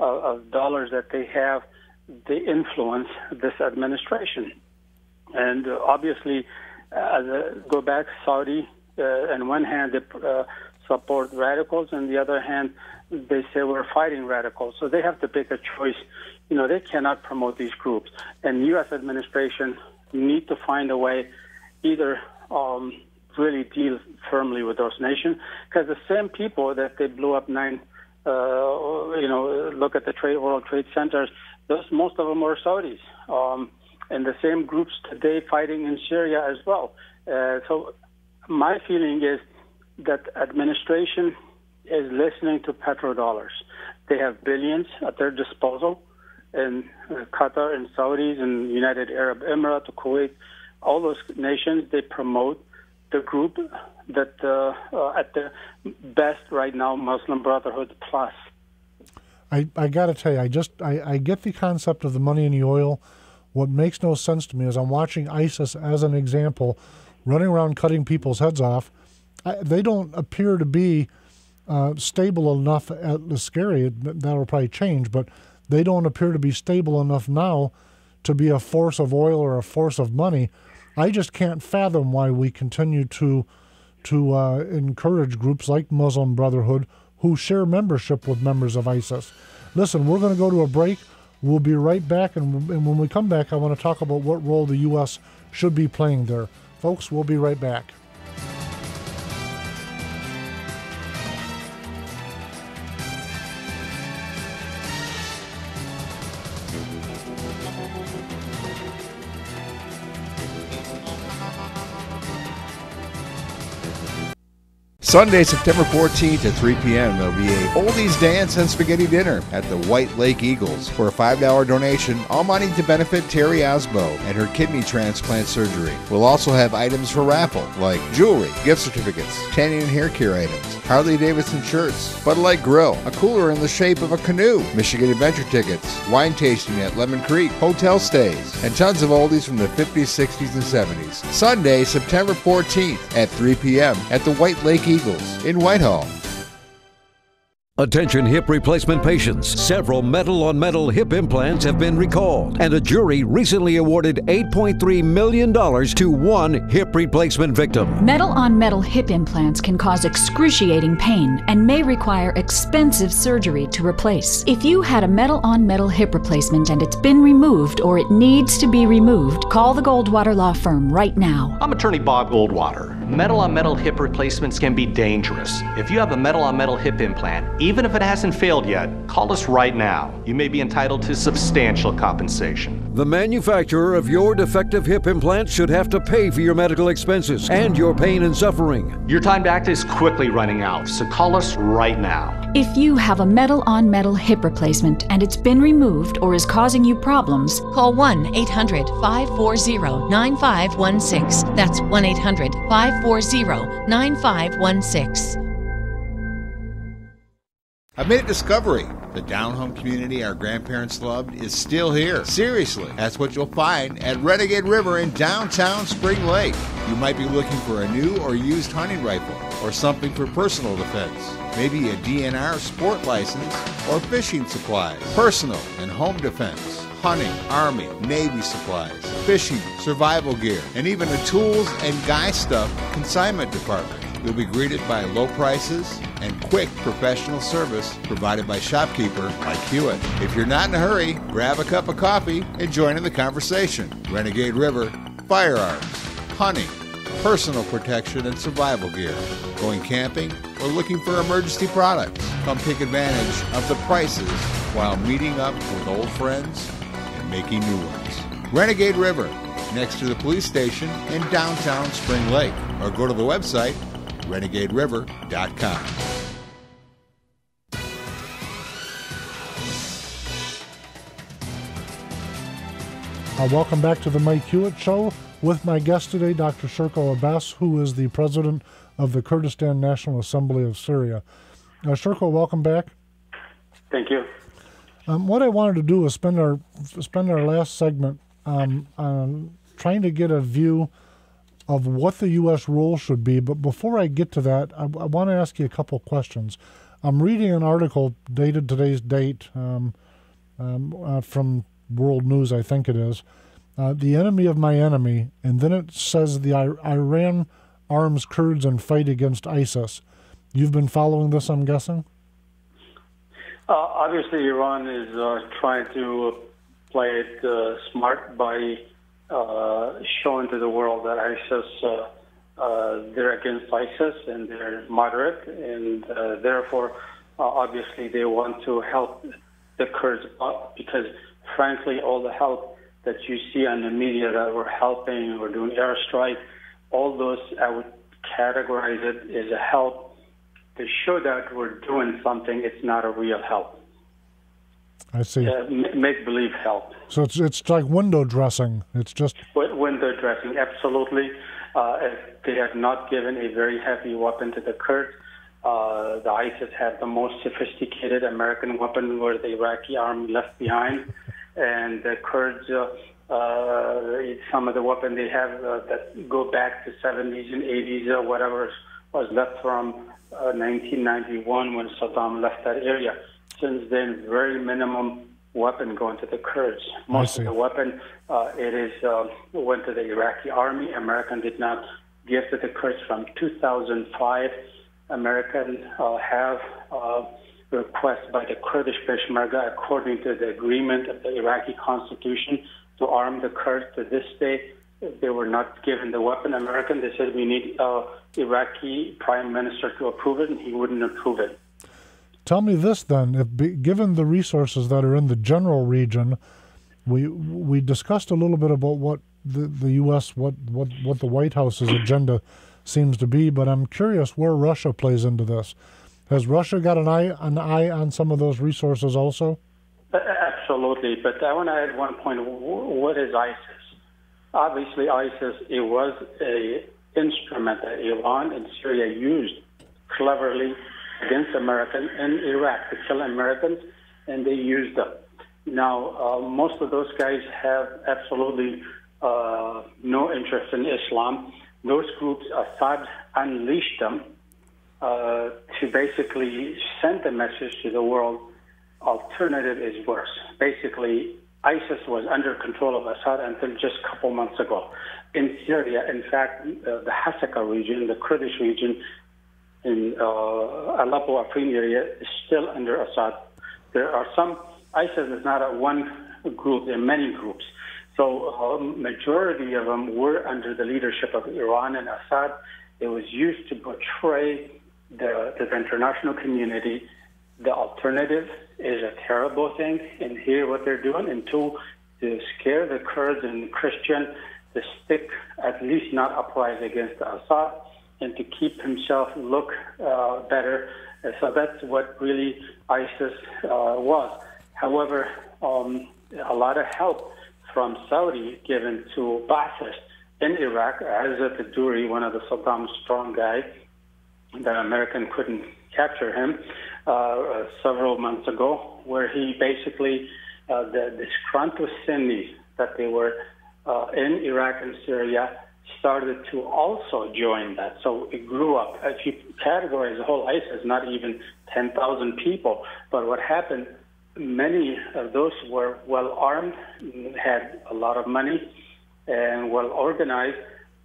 of, of dollars that they have, they influence this administration. And uh, obviously, a, go back, Saudi, uh, on one hand, they uh, support radicals, and the other hand, they say we're fighting radicals. So they have to pick a choice. You know, they cannot promote these groups. And U.S. administration need to find a way either um, really deal firmly with those nations because the same people that they blew up nine, uh, you know, look at the trade World Trade Centers. Those most of them were Saudis, um, and the same groups today fighting in Syria as well. Uh, so my feeling is that administration is listening to petrodollars. They have billions at their disposal in uh, Qatar and Saudis and United Arab Emirates, Kuwait all those nations they promote the group that uh, uh, at the best right now Muslim Brotherhood plus. I, I got to tell you, I just I, I get the concept of the money in the oil. What makes no sense to me is I'm watching ISIS as an example, running around cutting people's heads off. I, they don't appear to be uh, stable enough. At the scary that'll probably change, but they don't appear to be stable enough now to be a force of oil or a force of money I just can't fathom why we continue to to uh, encourage groups like Muslim Brotherhood who share membership with members of ISIS. Listen, we're going to go to a break. We'll be right back, and, and when we come back, I want to talk about what role the U.S. should be playing there. Folks, we'll be right back. Sunday, September 14th at 3 p.m., there'll be a oldies dance and spaghetti dinner at the White Lake Eagles. For a $5 donation, all money to benefit Terry Asbo and her kidney transplant surgery. We'll also have items for raffle, like jewelry, gift certificates, tanning and hair care items, Harley Davidson shirts, Bud Light Grill, a cooler in the shape of a canoe, Michigan Adventure tickets, wine tasting at Lemon Creek, hotel stays, and tons of oldies from the 50s, 60s, and 70s. Sunday, September 14th at 3 p.m. at the White Lake Eagles in Whitehall. Attention hip replacement patients. Several metal on metal hip implants have been recalled, and a jury recently awarded $8.3 million to one hip replacement victim. Metal on metal hip implants can cause excruciating pain and may require expensive surgery to replace. If you had a metal on metal hip replacement and it's been removed or it needs to be removed, call the Goldwater Law Firm right now. I'm attorney Bob Goldwater. Metal on metal hip replacements can be dangerous. If you have a metal on metal hip implant, even if it hasn't failed yet, call us right now. You may be entitled to substantial compensation. The manufacturer of your defective hip implant should have to pay for your medical expenses and your pain and suffering. Your time to act is quickly running out, so call us right now. If you have a metal on metal hip replacement and it's been removed or is causing you problems, call 1 800 540 9516. That's 1 800 540 9516. I made a discovery. The down home community our grandparents loved is still here. Seriously, that's what you'll find at Renegade River in downtown Spring Lake. You might be looking for a new or used hunting rifle or something for personal defense. Maybe a DNR sport license or fishing supplies, personal and home defense hunting, army, navy supplies, fishing, survival gear, and even a tools and guy stuff consignment department. You'll be greeted by low prices and quick professional service provided by shopkeeper Mike Hewitt. If you're not in a hurry, grab a cup of coffee and join in the conversation. Renegade River, firearms, hunting, personal protection and survival gear, going camping, or looking for emergency products. Come take advantage of the prices while meeting up with old friends making new ones. Renegade River, next to the police station in downtown Spring Lake, or go to the website renegaderiver.com. Uh, welcome back to the Mike Hewitt Show with my guest today, Dr. Sherkoh Abbas, who is the president of the Kurdistan National Assembly of Syria. Uh, Sherkoh, welcome back. Thank you. Um, what I wanted to do is spend our spend our last segment um, on trying to get a view of what the U.S. role should be. But before I get to that, I, I want to ask you a couple questions. I'm reading an article dated today's date um, um, uh, from World News, I think it is. Uh, the enemy of my enemy, and then it says the I- Iran arms Kurds and fight against ISIS. You've been following this, I'm guessing. Uh, obviously, Iran is uh, trying to play it uh, smart by uh, showing to the world that ISIS, uh, uh, they're against ISIS and they're moderate, and therefore, obviously, they want to help the Kurds up because, frankly, all the help that you see on the media that we're helping, we're doing airstrike, all those I would categorize it as a help to show that we're doing something. It's not a real help. I see. Uh, make believe help. So it's it's like window dressing. It's just window dressing. Absolutely. Uh, if they have not given a very heavy weapon to the Kurds, uh, the ISIS had the most sophisticated American weapon, where the Iraqi army left behind, and the Kurds. Uh, uh, some of the weapons they have uh, that go back to 70s and 80s or whatever was left from uh, 1991 when Saddam left that area since then, very minimum weapon going to the Kurds. Most of the weapon, uh, it is uh, went to the Iraqi army. American did not give to the Kurds from 2005. American uh, have uh, request by the Kurdish Peshmerga, according to the agreement of the Iraqi constitution, to arm the Kurds. To this day, they were not given the weapon. American, they said we need uh, Iraqi prime minister to approve it, and he wouldn't approve it. Tell me this then: if be, given the resources that are in the general region, we we discussed a little bit about what the, the U.S. what what what the White House's agenda seems to be, but I'm curious where Russia plays into this. Has Russia got an eye an eye on some of those resources also? Absolutely, but I want to add one point. What is ISIS? Obviously, ISIS it was a instrument that Iran and Syria used cleverly against Americans in Iraq to kill Americans, and they used them. Now, uh, most of those guys have absolutely uh, no interest in Islam. Those groups, Assad unleashed them uh, to basically send a message to the world alternative is worse. Basically, ISIS was under control of Assad until just a couple months ago. In Syria, in fact, uh, the Hasaka region, the Kurdish region, in uh, Aleppo, Afrin area is still under Assad. There are some, ISIS is not a one group, there are many groups. So um, majority of them were under the leadership of Iran and Assad. It was used to portray the, the international community the alternative is a terrible thing, and here what they're doing, and two, to scare the Kurds and Christian to stick at least not uprise against Assad and to keep himself look uh, better. So that's what really ISIS uh, was. However, um, a lot of help from Saudi given to Ba'athist in Iraq, Izzat Duri, one of the Saddam's strong guys, that American couldn't capture him uh, uh, several months ago, where he basically, uh, the disgruntled Sunnis that they were uh, in Iraq and Syria started to also join that. So it grew up. If you categorize the whole ISIS, not even 10,000 people, but what happened, many of those were well armed, had a lot of money, and well organized,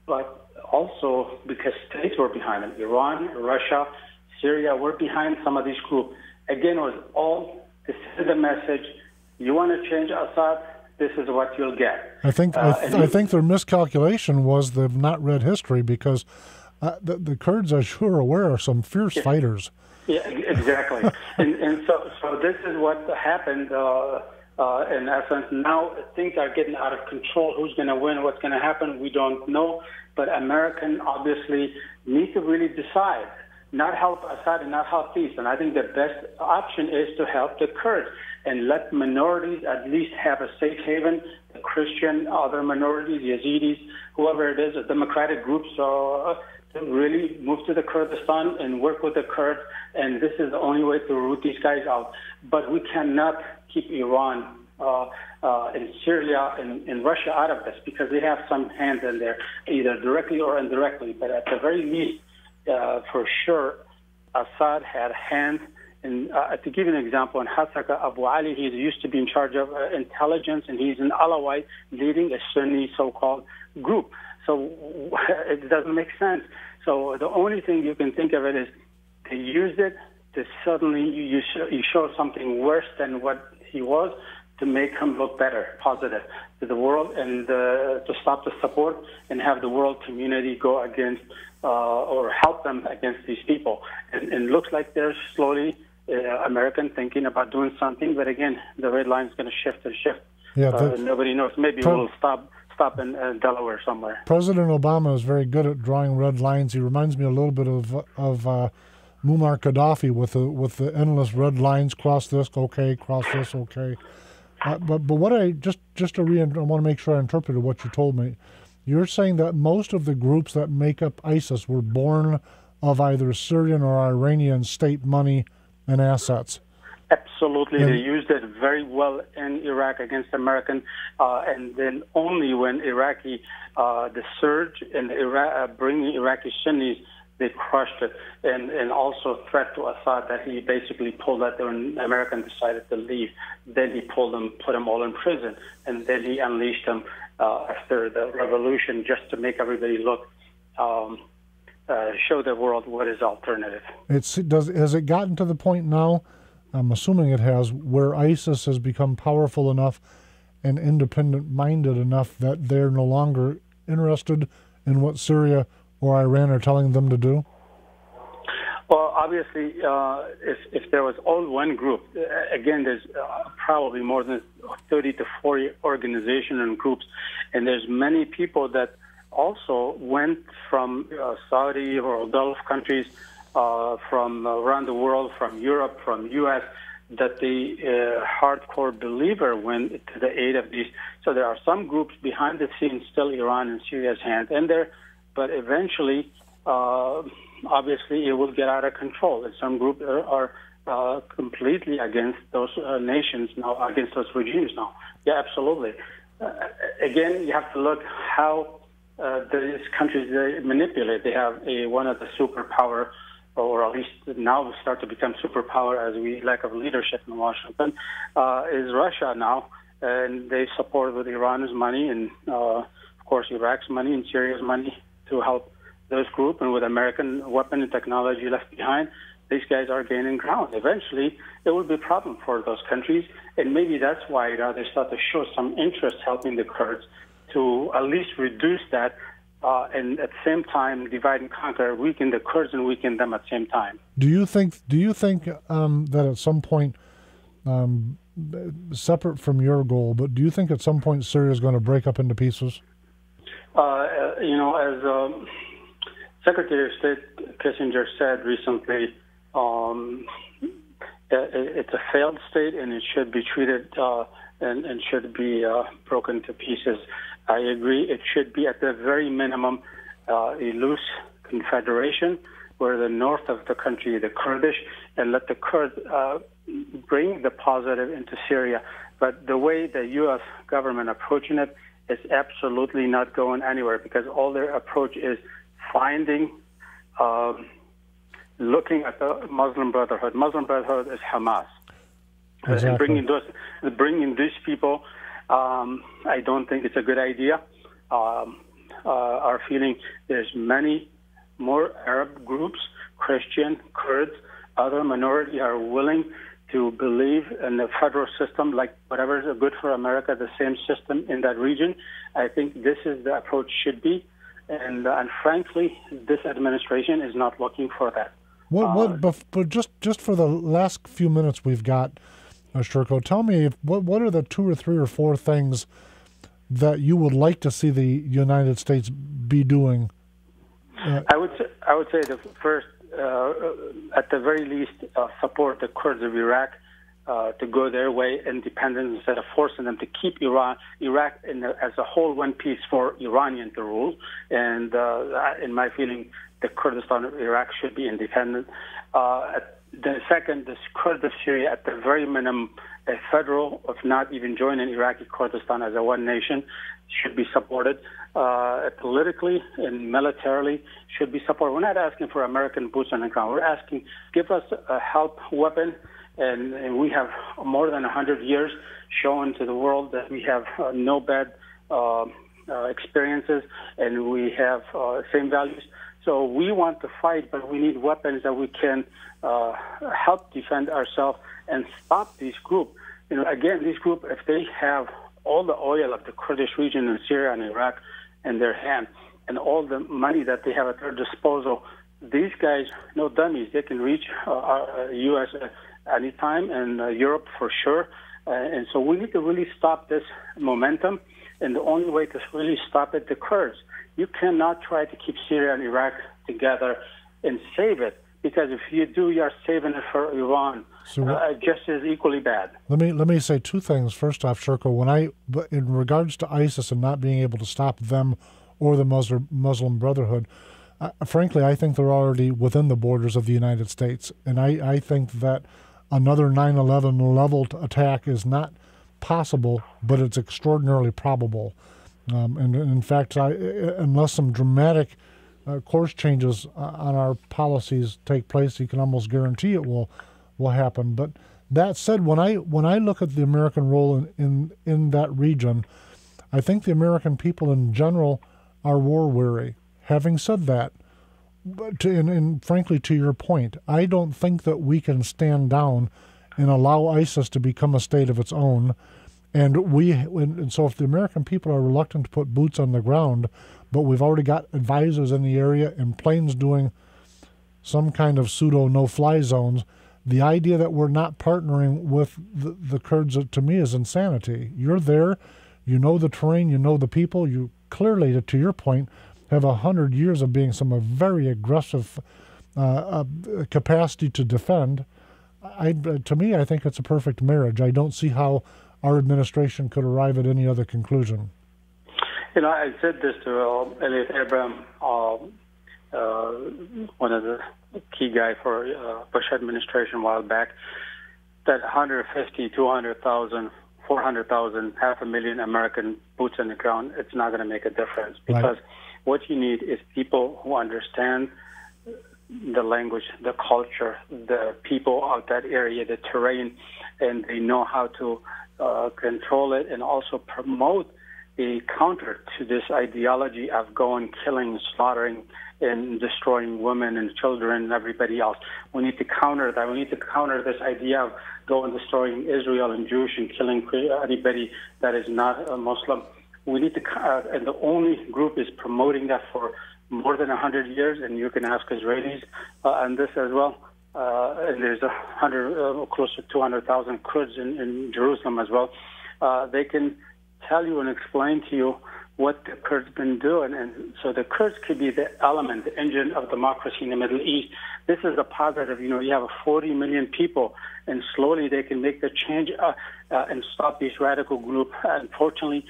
but also because states were behind them. Iran, Russia, Syria were behind some of these groups. Again, it was all to send the message you want to change Assad, this is what you'll get. I think uh, I, th- I, think their miscalculation was they've not read history because uh, the, the Kurds, I'm sure aware, are some fierce yeah. fighters. Yeah, exactly. and, and so so this is what happened. Uh, uh, in essence, now things are getting out of control. Who's going to win? What's going to happen? We don't know. But American obviously need to really decide not help Assad and not help peace. And I think the best option is to help the Kurds and let minorities at least have a safe haven. The Christian, other minorities, Yazidis, whoever it is, a democratic groups, uh, to really move to the Kurdistan and work with the Kurds. And this is the only way to root these guys out. But we cannot keep Iran uh, uh, in Syria and in Russia out of this because they have some hands in there, either directly or indirectly. But at the very least, uh, for sure, Assad had hands. And uh, to give you an example, in Hasaka, Abu Ali, he used to be in charge of uh, intelligence, and he's an Alawite leading a Sunni so-called group. So it doesn't make sense. So the only thing you can think of it is they used it to suddenly you, show, you show something worse than what he was to make him look better, positive to the world, and uh, to stop the support and have the world community go against uh, or help them against these people. And, and it looks like they're slowly uh, American thinking about doing something, but again, the red line is going to shift and shift. Yeah, uh, nobody knows. Maybe pro- we'll stop stop in uh, Delaware somewhere. President Obama is very good at drawing red lines. He reminds me a little bit of of uh, Muammar Gaddafi with the with the endless red lines. Cross this, okay. Cross this, okay. Uh, but but what I just just to re I want to make sure I interpreted what you told me. You're saying that most of the groups that make up ISIS were born of either Syrian or Iranian state money and assets. Absolutely, and, they used it very well in Iraq against American, uh, and then only when Iraqi uh, the surge in Iraq, uh, bringing Iraqi Sunnis they crushed it, and and also threat to Assad that he basically pulled out when American decided to leave. Then he pulled them, put them all in prison, and then he unleashed them uh, after the revolution just to make everybody look. Um, uh, show the world what is alternative. It's does has it gotten to the point now? I'm assuming it has, where ISIS has become powerful enough and independent minded enough that they're no longer interested in what Syria or Iran are telling them to do? Well, obviously, uh, if, if there was all one group, uh, again, there's uh, probably more than 30 to 40 organizations and groups, and there's many people that also went from uh, Saudi or Gulf countries, uh, from around the world, from Europe, from U.S., that the uh, hardcore believer went to the aid of these. So there are some groups behind the scenes, still Iran and Syria's hand, and there but eventually, uh, obviously, it will get out of control. And some groups are, are uh, completely against those uh, nations now, against those regimes now. Yeah, absolutely. Uh, again, you have to look how uh, these countries they manipulate. They have a, one of the superpower, or at least now start to become superpower as we lack of leadership in Washington, uh, is Russia now, and they support with Iran's money and, uh, of course, Iraq's money and Syria's money to help those groups, and with American weapon and technology left behind, these guys are gaining ground. Eventually, it will be a problem for those countries, and maybe that's why you know, they start to show some interest helping the Kurds to at least reduce that, uh, and at the same time divide and conquer, weaken the Kurds and weaken them at the same time. Do you think? Do you think um, that at some point? Um, separate from your goal, but do you think at some point Syria is going to break up into pieces? Uh, you know, as um, Secretary of State Kissinger said recently, um, it's a failed state and it should be treated uh, and, and, should be uh, broken to pieces. I agree. It should be at the very minimum uh, a loose confederation where the north of the country, the Kurdish, and let the Kurds uh, bring the positive into Syria. But the way the U.S. government approaching it is absolutely not going anywhere because all their approach is finding, um, looking at the Muslim Brotherhood. Muslim Brotherhood is Hamas. Exactly. And bringing those, bringing these people, um, I don't think it's a good idea. Um, uh, our feeling there's many more Arab groups, Christian, Kurds, other minority are willing to believe in the federal system, like whatever is good for America, the same system in that region. I think this is the approach should be, and uh, and frankly, this administration is not looking for that. What what? Uh, but, but just just for the last few minutes we've got, uh, Sherkoh, tell me if, what what are the two or three or four things that you would like to see the United States be doing? Uh, I would say, I would say the first uh, at the very least, uh, support the Kurds of Iraq uh, to go their way, independence, instead of forcing them to keep Iran, Iraq the, as a whole one piece for Iranian to rule. And in my feeling, the Kurdistan of Iraq should be independent. the second, the Kurds of Syria, at the very minimum, a federal, if not even joining Iraqi Kurdistan as a one nation, should be supported. Uh, politically and militarily, should be supported. We're not asking for American boots on the ground. We're asking, give us a help weapon, and, and we have more than 100 years shown to the world that we have uh, no bad uh, uh, experiences and we have uh, same values. So we want to fight, but we need weapons that we can uh, help defend ourselves and stop this group. You know, again, this group, if they have all the oil of the Kurdish region in Syria and Iraq in their hand, and all the money that they have at their disposal, these guys, no dummies, they can reach uh, our U.S. Anytime and uh, Europe for sure. Uh, and so we need to really stop this momentum. And the only way to really stop it, the Kurds. You cannot try to keep Syria and Iraq together and save it because if you do, you're saving it for Iran. So, uh, just as equally bad. Let me let me say two things. First off, Sherkoh, when I in regards to ISIS and not being able to stop them or the Muslim Muslim Brotherhood, uh, frankly, I think they're already within the borders of the United States, and I I think that another 9/11 leveled attack is not possible, but it's extraordinarily probable. Um, and, and, in fact, I, unless some dramatic uh, course changes uh, on our policies take place, you can almost guarantee it will will happen. But that said, when I when I look at the American role in, in, in that region, I think the American people in general are war weary. Having said that, to, and, and frankly, to your point, I don't think that we can stand down and allow ISIS to become a state of its own. And we, and so if the American people are reluctant to put boots on the ground, but we've already got advisors in the area and planes doing some kind of pseudo no-fly zones. The idea that we're not partnering with the, the Kurds uh, to me is insanity. You're there, you know the terrain, you know the people. You clearly, to your point, have a hundred years of being some very aggressive uh, uh, capacity to defend. I, to me, I think it's a perfect marriage. I don't see how our administration could arrive at any other conclusion. You know, I said this to uh, Elliot Abraham, uh, uh, one of the key guy for uh, Bush administration a while back, that 150, 200,000, 400,000, half a million American boots on the ground, it's not going to make a difference because right. What you need is people who understand the language, the culture, the people of that area, the terrain, and they know how to uh, control it and also promote a counter to this ideology of going, killing, slaughtering, and destroying women and children and everybody else. We need to counter that. We need to counter this idea of going, destroying Israel and Jewish and killing anybody that is not a Muslim. We need to, uh, and the only group is promoting that for more than 100 years, and you can ask Israelis uh, on this as well. Uh, and there's a hundred, uh, close to 200,000 Kurds in, in Jerusalem as well. Uh, they can tell you and explain to you what the Kurds been doing, and so the Kurds could be the element, the engine of democracy in the Middle East. This is a positive. You know, you have 40 million people, and slowly they can make the change uh, uh, and stop these radical groups. Unfortunately,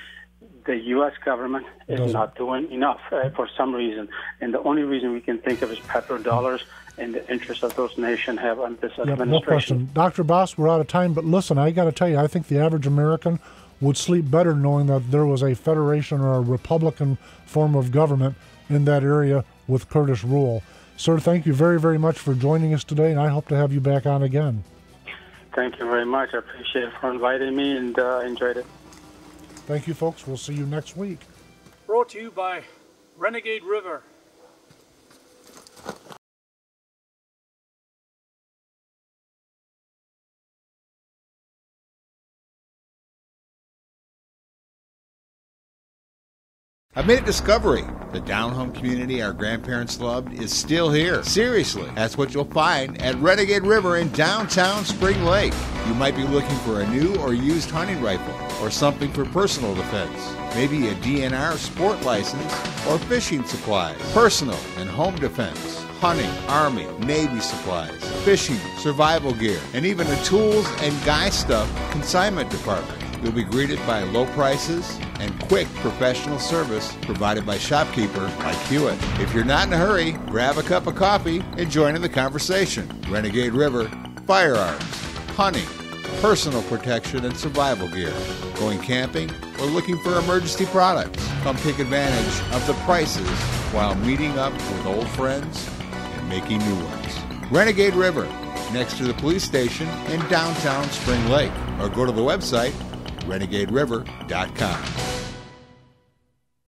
the U.S. government is Doesn't. not doing enough uh, for some reason, and the only reason we can think of is petrodollars and the interests of those nations have on this administration. no question, Dr. Abbas. We're out of time, but listen, I got to tell you, I think the average American would sleep better knowing that there was a federation or a republican form of government in that area with Kurdish rule. Sir, thank you very, very much for joining us today, and I hope to have you back on again. Thank you very much. I appreciate it for inviting me and uh, enjoyed it. Thank you, folks. We'll see you next week. Brought to you by Renegade River. I've made a discovery. The down home community our grandparents loved is still here. Seriously, that's what you'll find at Renegade River in downtown Spring Lake. You might be looking for a new or used hunting rifle or something for personal defense. Maybe a DNR sport license or fishing supplies, personal and home defense hunting, army, navy supplies, fishing, survival gear, and even a tools and guy stuff consignment department. You'll be greeted by low prices, and quick professional service provided by shopkeeper Mike Hewitt. If you're not in a hurry, grab a cup of coffee and join in the conversation. Renegade River, firearms, hunting, personal protection and survival gear, going camping, or looking for emergency products. Come take advantage of the prices while meeting up with old friends and making new ones. Renegade River, next to the police station in downtown Spring Lake, or go to the website renegaderiver.com.